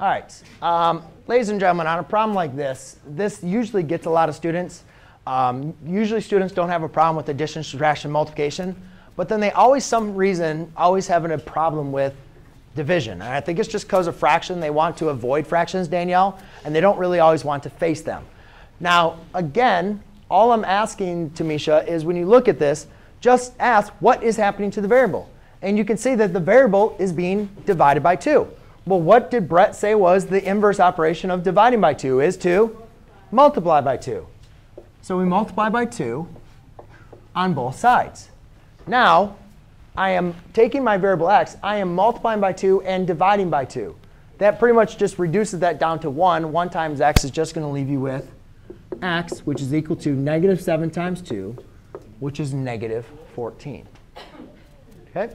All right. Um, ladies and gentlemen, on a problem like this, this usually gets a lot of students. Um, usually students don't have a problem with addition, subtraction, multiplication. But then they always, some reason, always having a problem with division. And I think it's just because of fraction. They want to avoid fractions, Danielle, and they don't really always want to face them. Now, again, all I'm asking, Tamisha, is when you look at this, just ask what is happening to the variable. And you can see that the variable is being divided by 2. Well, what did Brett say was the inverse operation of dividing by 2 is to multiply by 2. So we multiply by 2 on both sides. Now, I am taking my variable x, I am multiplying by 2 and dividing by 2. That pretty much just reduces that down to 1. 1 times x is just going to leave you with x, which is equal to negative 7 times 2, which is negative 14. Okay?